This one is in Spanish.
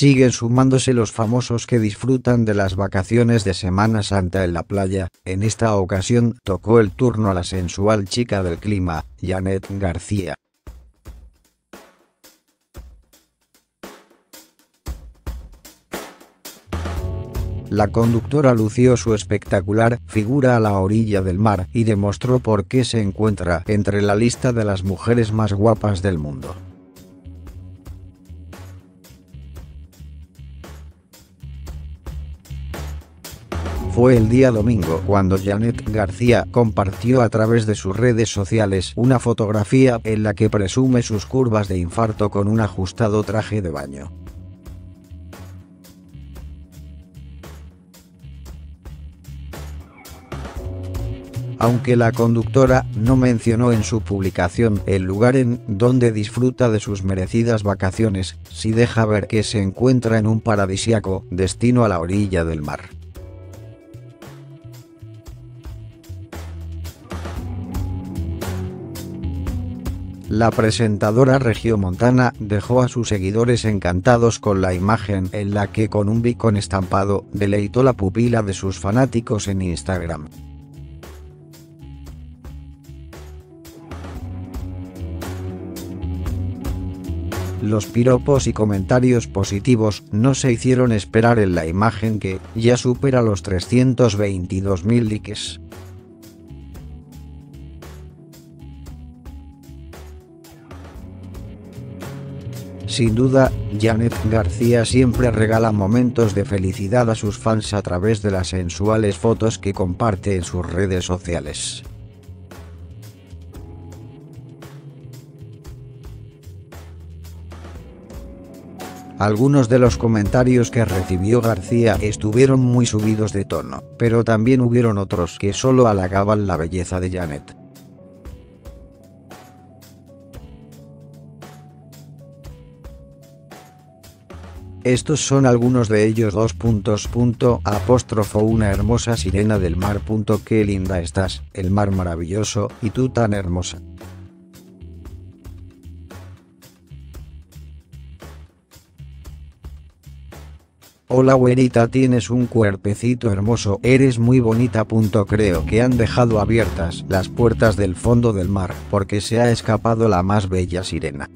Siguen sumándose los famosos que disfrutan de las vacaciones de Semana Santa en la playa, en esta ocasión tocó el turno a la sensual chica del clima, Janet García. La conductora lució su espectacular figura a la orilla del mar y demostró por qué se encuentra entre la lista de las mujeres más guapas del mundo. Fue el día domingo cuando Janet García compartió a través de sus redes sociales una fotografía en la que presume sus curvas de infarto con un ajustado traje de baño. aunque la conductora no mencionó en su publicación el lugar en donde disfruta de sus merecidas vacaciones, sí deja ver que se encuentra en un paradisiaco destino a la orilla del mar. La presentadora regiomontana dejó a sus seguidores encantados con la imagen en la que con un bicón estampado deleitó la pupila de sus fanáticos en Instagram. Los piropos y comentarios positivos no se hicieron esperar en la imagen que ya supera los 322.000 likes. Sin duda, Janet García siempre regala momentos de felicidad a sus fans a través de las sensuales fotos que comparte en sus redes sociales. Algunos de los comentarios que recibió García estuvieron muy subidos de tono, pero también hubieron otros que solo halagaban la belleza de Janet. Estos son algunos de ellos. Dos puntos. Punto. Apóstrofo una hermosa sirena del mar. Punto. Qué linda estás, el mar maravilloso, y tú tan hermosa. Hola güerita. Tienes un cuerpecito hermoso, eres muy bonita. Punto. Creo que han dejado abiertas las puertas del fondo del mar, porque se ha escapado la más bella sirena.